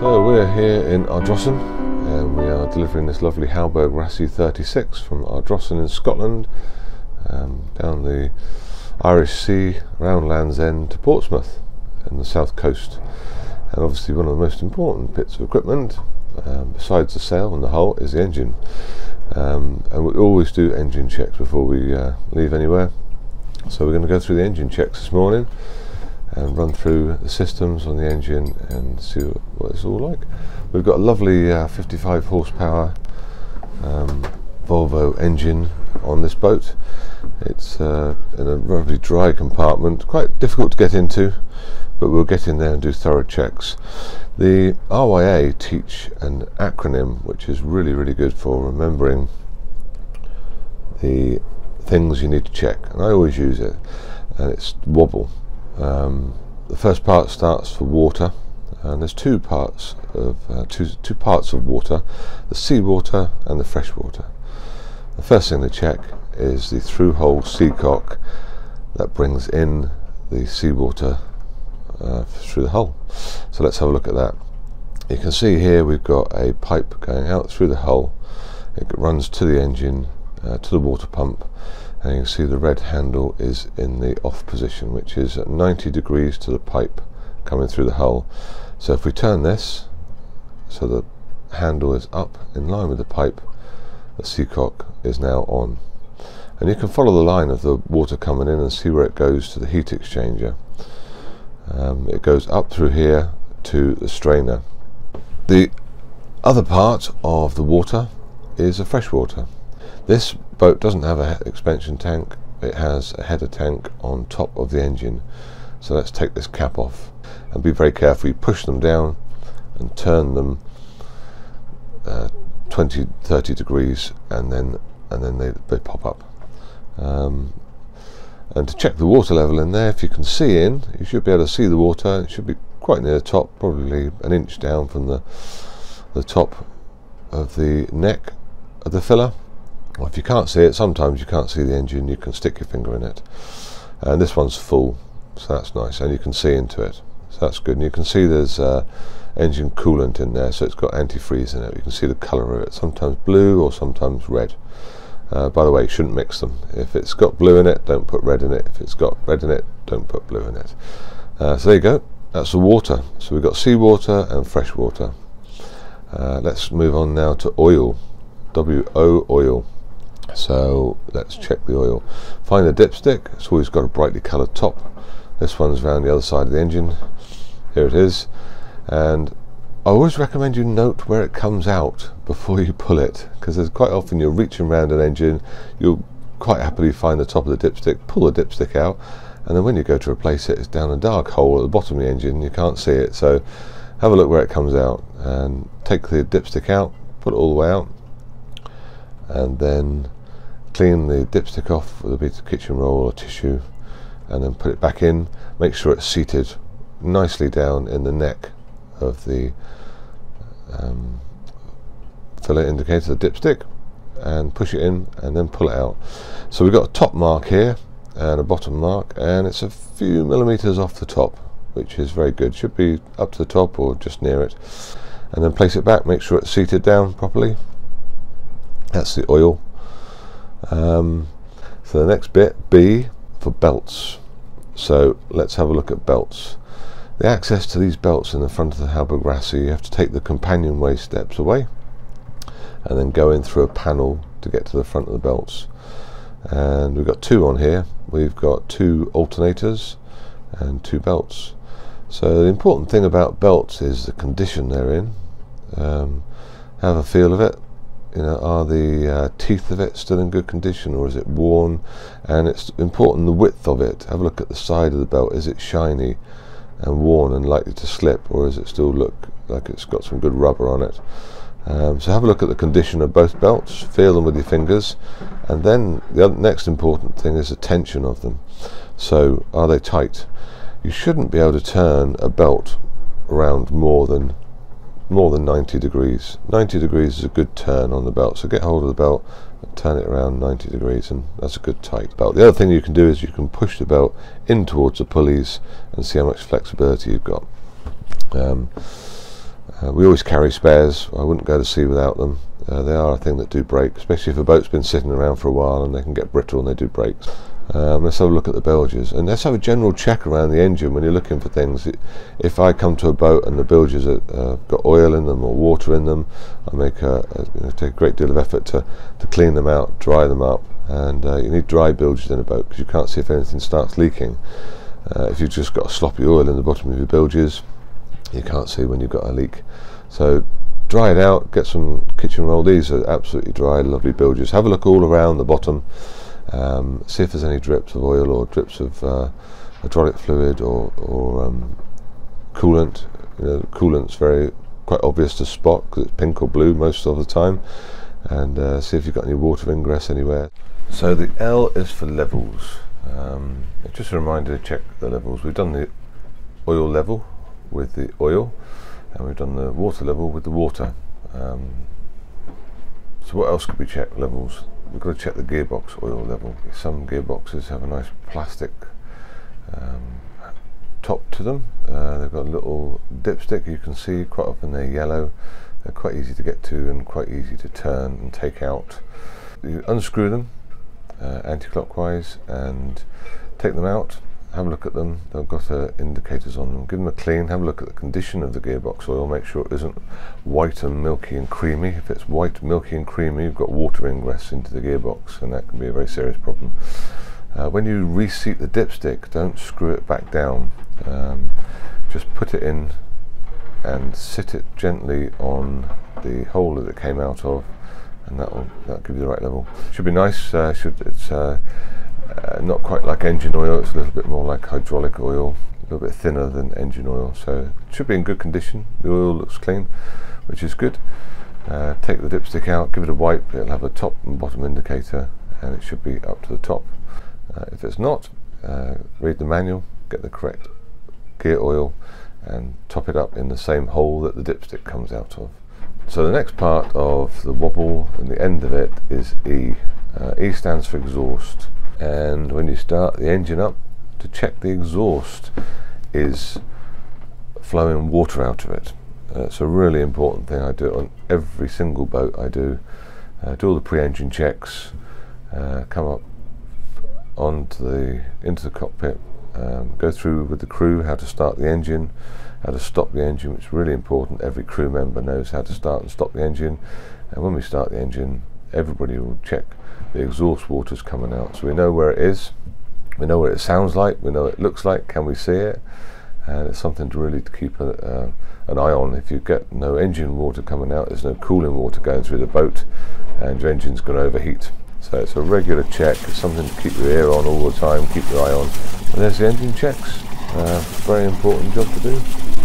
So we're here in Ardrossan and we are delivering this lovely Hallberg-Rassy 36 from Ardrossan in Scotland um, down the Irish Sea around Land's End to Portsmouth and the south coast. And obviously one of the most important bits of equipment um, besides the sail and the hull is the engine. Um, and we always do engine checks before we uh, leave anywhere. So we're going to go through the engine checks this morning and run through the systems on the engine and see what it's all like. We've got a lovely uh, 55 horsepower um, Volvo engine on this boat. It's uh, in a relatively dry compartment, quite difficult to get into, but we'll get in there and do thorough checks. The RYA teach an acronym which is really, really good for remembering the things you need to check, and I always use it, and it's wobble um, the first part starts for water, and there's two parts of uh, two two parts of water: the seawater and the freshwater. The first thing to check is the through-hull seacock that brings in the seawater uh, through the hull. So let's have a look at that. You can see here we've got a pipe going out through the hull. It runs to the engine, uh, to the water pump, and you can see the red handle is in the off position which is at 90 degrees to the pipe coming through the hole so if we turn this so the handle is up in line with the pipe the seacock is now on. And you can follow the line of the water coming in and see where it goes to the heat exchanger. Um, it goes up through here to the strainer. The other part of the water is a freshwater this boat doesn't have an expansion tank, it has a header tank on top of the engine. So let's take this cap off and be very careful. You push them down and turn them uh, 20, 30 degrees and then and then they, they pop up. Um, and to check the water level in there, if you can see in, you should be able to see the water. It should be quite near the top, probably an inch down from the the top of the neck of the filler. If you can't see it, sometimes you can't see the engine, you can stick your finger in it. And this one's full, so that's nice, and you can see into it. So that's good. And you can see there's uh, engine coolant in there, so it's got antifreeze in it. You can see the colour of it, sometimes blue or sometimes red. Uh, by the way, you shouldn't mix them. If it's got blue in it, don't put red in it. If it's got red in it, don't put blue in it. Uh, so there you go. That's the water. So we've got seawater and fresh water. Uh, let's move on now to oil. WO oil. So let's check the oil. Find the dipstick. It's always got a brightly coloured top. This one's around the other side of the engine. Here it is. And I always recommend you note where it comes out before you pull it because there's quite often you're reaching around an engine, you'll quite happily find the top of the dipstick, pull the dipstick out, and then when you go to replace it, it's down a dark hole at the bottom of the engine, you can't see it. So have a look where it comes out and take the dipstick out, put it all the way out, and then clean the dipstick off with a bit of kitchen roll or tissue and then put it back in. Make sure it's seated nicely down in the neck of the um, filler indicator the dipstick and push it in and then pull it out. So we've got a top mark here and a bottom mark and it's a few millimeters off the top which is very good. Should be up to the top or just near it. And then place it back. Make sure it's seated down properly. That's the oil um, so the next bit, B, for belts. So let's have a look at belts. The access to these belts in the front of the Hallberg-Rassy, you have to take the companionway steps away and then go in through a panel to get to the front of the belts. And we've got two on here. We've got two alternators and two belts. So the important thing about belts is the condition they're in. Um, have a feel of it you know, are the uh, teeth of it still in good condition or is it worn? And it's important the width of it. Have a look at the side of the belt. Is it shiny and worn and likely to slip or does it still look like it's got some good rubber on it? Um, so have a look at the condition of both belts, feel them with your fingers, and then the next important thing is the tension of them. So are they tight? You shouldn't be able to turn a belt around more than more than 90 degrees. 90 degrees is a good turn on the belt, so get hold of the belt and turn it around 90 degrees and that's a good tight belt. The other thing you can do is you can push the belt in towards the pulleys and see how much flexibility you've got. Um, Uh, we always carry spares. I wouldn't go to sea without them. Uh, they are a thing that do break, especially if a boat's been sitting around for a while and they can get brittle and they do break. Um, let's have a look at the bilges and let's have a general check around the engine when you're looking for things. If I come to a boat and the bilges have uh, got oil in them or water in them, I make a, a you know, take a great deal of effort to, to clean them out, dry them up, and uh, you need dry bilges in a boat because you can't see if anything starts leaking. Uh, if you've just got sloppy oil in the bottom of your bilges, you can't see when you've got a leak. So dry it out, get some kitchen roll. These are absolutely dry, lovely bilges. Have a look all around the bottom um, see if there's any drips of oil or drips of uh, hydraulic fluid or, or um, coolant. You know, coolant's very quite obvious to spot because it's pink or blue most of the time. And uh, see if you've got any water ingress anywhere. So the L is for levels. Um, just a reminder to check the levels. We've done the oil level with the oil, and we've done the water level with the water. Um, so what else could we check levels? We've got to check the gearbox oil level. Some gearboxes have a nice plastic um, top to them. Uh, they've got a little dipstick you can see, quite often they're yellow. They're quite easy to get to and quite easy to turn and take out. You unscrew them uh, anti-clockwise and take them out have a look at them. They've got uh, indicators on them. Give them a clean. Have a look at the condition of the gearbox oil. Make sure it isn't white and milky and creamy. If it's white, milky and creamy, you've got water ingress into the gearbox, and that can be a very serious problem. Uh, when you reseat the dipstick, don't screw it back down. Um, just put it in and sit it gently on the hole that it came out of, and that will that give you the right level. Should be nice. Uh, should it's uh, not quite like engine oil, it's a little bit more like hydraulic oil, a little bit thinner than engine oil, so it should be in good condition. The oil looks clean, which is good. Uh, take the dipstick out, give it a wipe, it'll have a top and bottom indicator, and it should be up to the top. Uh, if it's not, uh, read the manual, get the correct gear oil, and top it up in the same hole that the dipstick comes out of. So the next part of the wobble and the end of it is E. Uh, e stands for exhaust and when you start the engine up to check the exhaust is flowing water out of it. Uh, it's a really important thing. I do it on every single boat I do. Uh, do all the pre-engine checks, uh, come up onto the into the cockpit, um, go through with the crew how to start the engine, how to stop the engine, which is really important. Every crew member knows how to start and stop the engine, and when we start the engine, everybody will check the exhaust water's coming out. So we know where it is, we know what it sounds like, we know what it looks like, can we see it? And it's something to really keep a, uh, an eye on. If you get no engine water coming out, there's no cooling water going through the boat, and your engine's going to overheat. So it's a regular check. It's something to keep your ear on all the time, keep your eye on. And there's the engine checks. Uh, very important job to do.